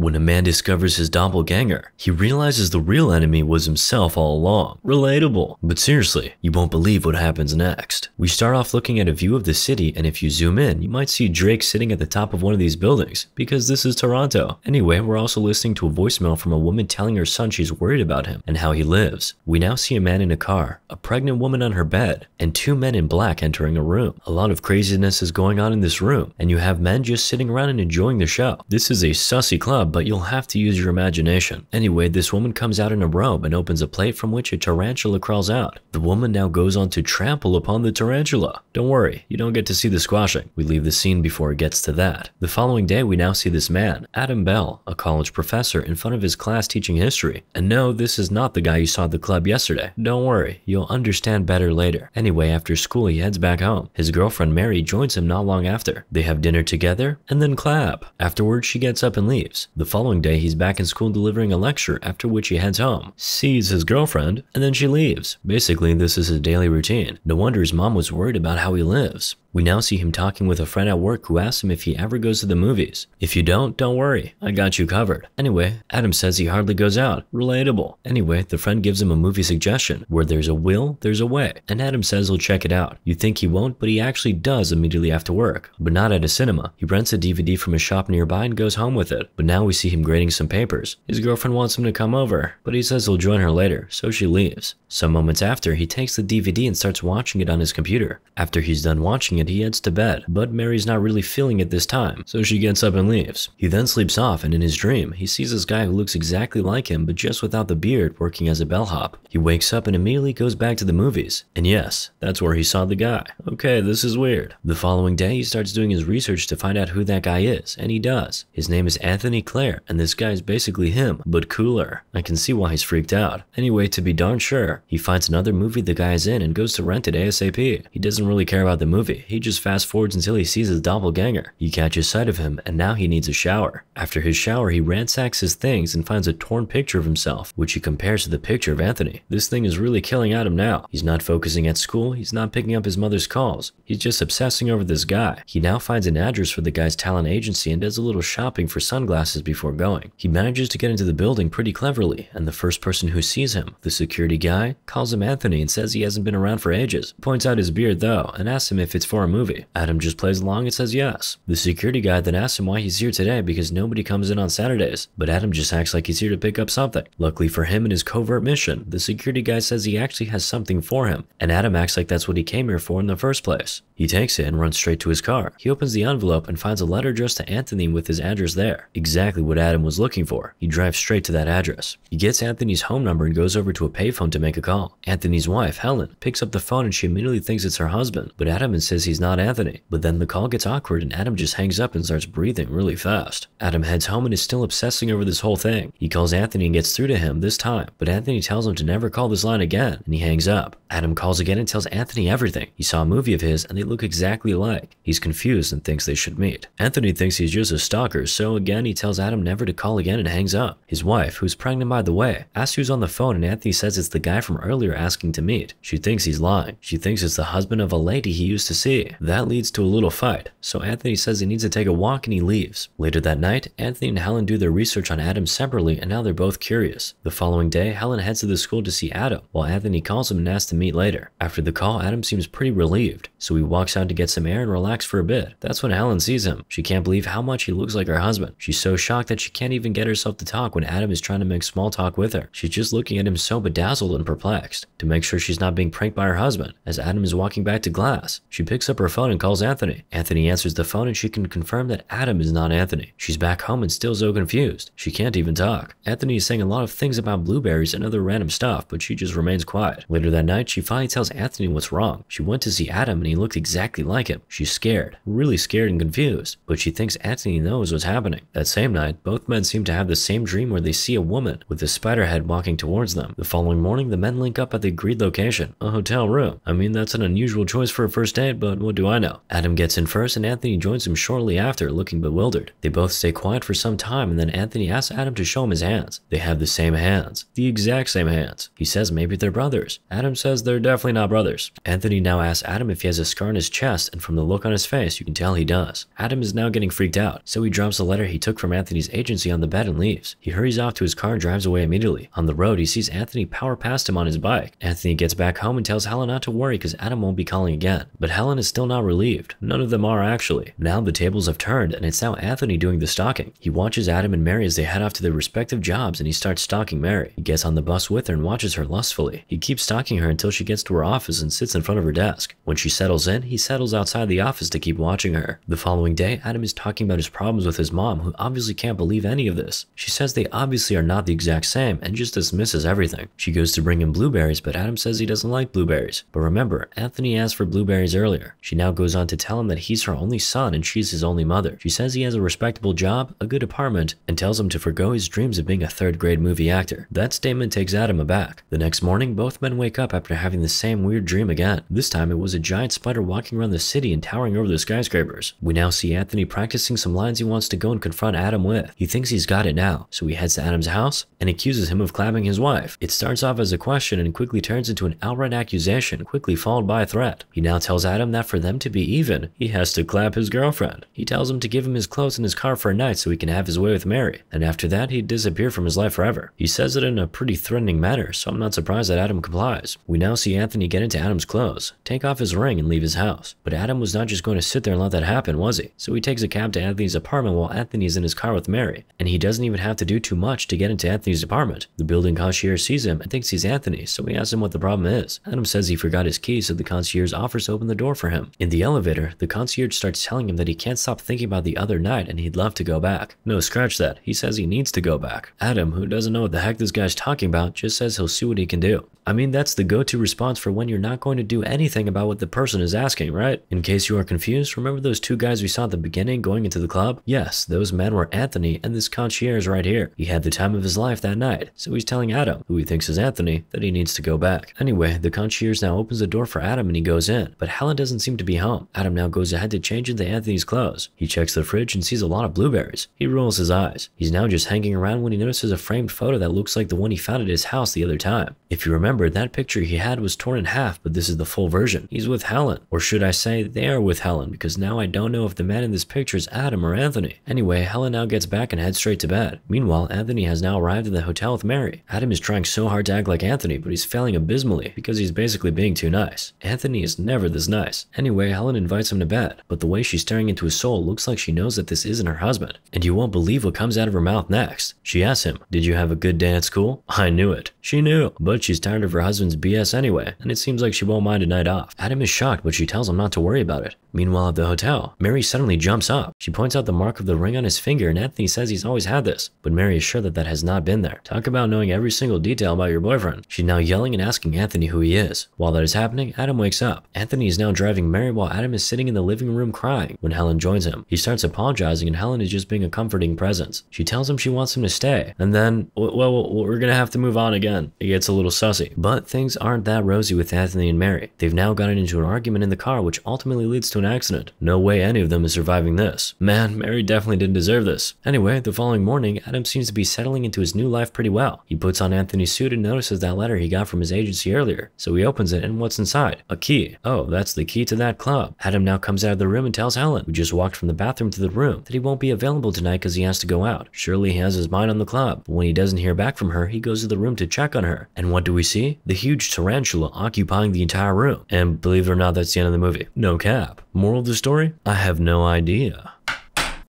When a man discovers his doppelganger, he realizes the real enemy was himself all along. Relatable. But seriously, you won't believe what happens next. We start off looking at a view of the city, and if you zoom in, you might see Drake sitting at the top of one of these buildings, because this is Toronto. Anyway, we're also listening to a voicemail from a woman telling her son she's worried about him and how he lives. We now see a man in a car, a pregnant woman on her bed, and two men in black entering a room. A lot of craziness is going on in this room, and you have men just sitting around and enjoying the show. This is a sussy club, but you'll have to use your imagination. Anyway, this woman comes out in a robe and opens a plate from which a tarantula crawls out. The woman now goes on to trample upon the tarantula. Don't worry, you don't get to see the squashing. We leave the scene before it gets to that. The following day, we now see this man, Adam Bell, a college professor, in front of his class teaching history. And no, this is not the guy you saw at the club yesterday. Don't worry, you'll understand better later. Anyway, after school, he heads back home. His girlfriend Mary joins him not long after. They have dinner together and then clap. Afterwards, she gets up and leaves. The following day, he's back in school delivering a lecture, after which he heads home, sees his girlfriend, and then she leaves. Basically, this is his daily routine. No wonder his mom was worried about how he lives. We now see him talking with a friend at work who asks him if he ever goes to the movies. If you don't, don't worry, I got you covered. Anyway, Adam says he hardly goes out. Relatable. Anyway, the friend gives him a movie suggestion. Where there's a will, there's a way. And Adam says he'll check it out. You think he won't, but he actually does immediately after work. But not at a cinema. He rents a DVD from a shop nearby and goes home with it. But now we see him grading some papers. His girlfriend wants him to come over, but he says he'll join her later, so she leaves. Some moments after, he takes the DVD and starts watching it on his computer. After he's done watching it, he heads to bed, but Mary's not really feeling it this time, so she gets up and leaves. He then sleeps off, and in his dream, he sees this guy who looks exactly like him, but just without the beard, working as a bellhop. He wakes up and immediately goes back to the movies. And yes, that's where he saw the guy. Okay, this is weird. The following day, he starts doing his research to find out who that guy is, and he does. His name is Anthony Claire, and this guy is basically him, but cooler. I can see why he's freaked out. Anyway, to be darn sure, he finds another movie the guy is in and goes to rent it ASAP. He doesn't really care about the movie, he just fast forwards until he sees his doppelganger. He catches sight of him, and now he needs a shower. After his shower, he ransacks his things and finds a torn picture of himself, which he compares to the picture of Anthony. This thing is really killing Adam now. He's not focusing at school, he's not picking up his mother's calls. He's just obsessing over this guy. He now finds an address for the guy's talent agency and does a little shopping for sunglasses before going. He manages to get into the building pretty cleverly, and the first person who sees him, the security guy, calls him Anthony and says he hasn't been around for ages. Points out his beard though, and asks him if it's for a movie. Adam just plays along and says yes. The security guy then asks him why he's here today because nobody comes in on Saturdays, but Adam just acts like he's here to pick up something. Luckily for him and his covert mission, the security guy says he actually has something for him, and Adam acts like that's what he came here for in the first place. He takes it and runs straight to his car. He opens the envelope and finds a letter addressed to Anthony with his address there. Exactly what Adam was looking for. He drives straight to that address. He gets Anthony's home number and goes over to a payphone to make a call. Anthony's wife, Helen, picks up the phone and she immediately thinks it's her husband, but Adam insists he's not Anthony. But then the call gets awkward and Adam just hangs up and starts breathing really fast. Adam heads home and is still obsessing over this whole thing. He calls Anthony and gets through to him this time, but Anthony tells him to never call this line again and he hangs up. Adam calls again and tells Anthony everything. He saw a movie of his and they look exactly alike. He's confused and thinks they should meet. Anthony thinks he's just a stalker, so again he tells Adam never to call again and hangs up. His wife, who's pregnant by the way, asks who's on the phone and Anthony says it's the guy from earlier asking to meet. She thinks he's lying. She thinks it's the husband of a lady he used to see. That leads to a little fight, so Anthony says he needs to take a walk and he leaves. Later that night, Anthony and Helen do their research on Adam separately and now they're both curious. The following day, Helen heads to the school to see Adam, while Anthony calls him and asks to meet later. After the call, Adam seems pretty relieved, so he walks out to get some air and relax for a bit. That's when Helen sees him. She can't believe how much he looks like her husband. She's so shocked that she can't even get herself to talk when Adam is trying to make small talk with her. She's just looking at him so bedazzled and perplexed to make sure she's not being pranked by her husband as Adam is walking back to glass. She picks up her phone and calls Anthony. Anthony answers the phone and she can confirm that Adam is not Anthony. She's back home and still so confused. She can't even talk. Anthony is saying a lot of things about blueberries and other random stuff, but she just remains quiet. Later that night, she finally tells Anthony what's wrong. She went to see Adam and he looked exactly like him. She's scared, really scared and confused, but she thinks Anthony knows what's happening. That same night, both men seem to have the same dream where they see a woman with a spider head walking towards them. The following morning, the men link up at the agreed location, a hotel room. I mean, that's an unusual choice for a first date, but what do I know? Adam gets in first and Anthony joins him shortly after, looking bewildered. They both stay quiet for some time and then Anthony asks Adam to show him his hands. They have the same hands. The exact same hands. He says maybe they're brothers. Adam says they're definitely not brothers. Anthony now asks Adam if he has a scar on his chest and from the look on his face, you can tell he does. Adam is now getting freaked out, so he drops the letter he took from Anthony's agency on the bed and leaves. He hurries off to his car and drives away immediately. On the road, he sees Anthony power past him on his bike. Anthony gets back home and tells Helen not to worry because Adam won't be calling again. But Helen is still not relieved. None of them are actually. Now the tables have turned and it's now Anthony doing the stalking. He watches Adam and Mary as they head off to their respective jobs and he starts stalking Mary. He gets on the bus with her and watches her lustfully. He keeps stalking her until she gets to her office and sits in front of her desk. When she settles in, he settles outside the office to keep watching her. The following day, Adam is talking about his problems with his mom, who obviously can't believe any of this. She says they obviously are not the exact same and just dismisses everything. She goes to bring him blueberries, but Adam says he doesn't like blueberries. But remember, Anthony asked for blueberries earlier. She now goes on to tell him that he's her only son and she's his only mother. She says he has a respectable job, a good apartment, and tells him to forego his dreams of being a third grade movie actor. That statement takes Adam aback. The next morning, both men wake up after having the same weird dream again. This time it was a giant spider walking around the city and towering over the skyscrapers. We now see Anthony practicing some lines he wants to go and confront Adam with. He thinks he's got it now, so he heads to Adam's house and accuses him of clapping his wife. It starts off as a question and quickly turns into an outright accusation, quickly followed by a threat. He now tells Adam that for them to be even, he has to clap his girlfriend. He tells him to give him his clothes and his car for a night so he can have his way with Mary, and after that he'd disappear from his life forever. He says it in a pretty threatening manner, so I'm not surprised that Adam complies. We now see Anthony get into Adam's clothes, take off his ring, and leave his house. But Adam was not just going to sit there and let that happen, was he? So he takes a cab to Anthony's apartment while Anthony is in his car with Mary, and he doesn't even have to do too much to get into Anthony's apartment. The building concierge sees him and thinks he's Anthony, so he asks him what the problem is. Adam says he forgot his key, so the concierge offers to open the door for him. In the elevator, the concierge starts telling him that he can't stop thinking about the other night and he'd love to go back. No, scratch that. He says he needs to go back. Adam, who doesn't know what the heck this guy's talking about, just says he'll see what he can do. I mean, that's the go-to response for when you're not going to do anything about what the person is asking, right? In case you are confused, remember those two guys we saw at the beginning going into the club? Yes, those men were Anthony and this concierge right here. He had the time of his life that night, so he's telling Adam, who he thinks is Anthony, that he needs to go back. Anyway, the concierge now opens the door for Adam and he goes in, but Helen doesn't seem to be home. Adam now goes ahead to change into Anthony's clothes. He checks the fridge and sees a lot of blueberries. He rolls his eyes. He's now just hanging around when he notices a framed photo that looks like the one he found at his house the other time. If you remember, that picture he had was torn in half, but this is the full version. He's with Helen. Or should I say, they are with Helen, because now I don't know if the man in this picture is Adam or Anthony. Anyway, Helen now gets back and heads straight to bed. Meanwhile, Anthony has now arrived at the hotel with Mary. Adam is trying so hard to act like Anthony, but he's failing abysmally because he's basically being too nice. Anthony is never this nice. Anyway, Helen invites him to bed, but the way she's staring into his soul looks like she knows that this isn't her husband. And you won't believe what comes out of her mouth next. She asks him, Did you have a good day at school? I knew it. She knew. But she's tired of her husband's BS anyway, and it seems like she won't mind a night off. Adam is shocked, but she tells him not to worry about it. Meanwhile, at the hotel, Mary suddenly jumps up. She points out the mark of the ring on his finger, and Anthony says he's always had this. But Mary is sure that that has not been there. Talk about knowing every single detail about your boyfriend. She's now yelling and asking Anthony who he is. While that is happening, Adam wakes up. Anthony is now driving Mary while Adam is sitting in the living room crying when Helen joins him. He starts apologizing, and Helen is just being a comforting presence. She tells him she wants him to stay, and then, well, we're gonna have to move on again. It gets a little sussy. But things aren't that rosy with Anthony and Mary. They've now gotten into an argument in the car, which ultimately leads to an accident. No way any of them is surviving this. Man, Mary definitely didn't deserve this. Anyway, the following morning, Adam seems to be settling into his new life pretty well. He puts on Anthony's suit and notices that letter he got from his agency earlier. So he opens it, and what's inside? A key. Oh, that's the key to that club. Adam now comes out of the room and tells Helen, who just walked from the bathroom to the room, that he won't be available tonight because he has to go out. Surely he has his mind on the club. But when he doesn't hear back from her, he goes to the room to check on her. And what do we see? The huge tarantula occupying the entire room. And believe it or not, that's the end of the movie. No cap. Moral of the story? I have no idea.